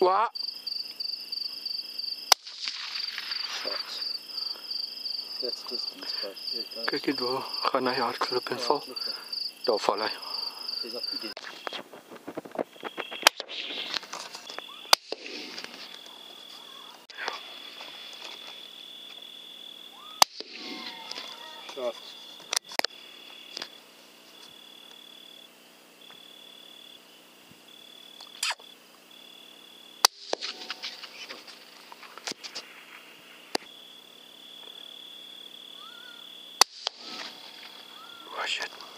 What? That's distance, but Kijk dit wel. Ga naar je hardloop en val. Daar val hij. Is? Shots. shit.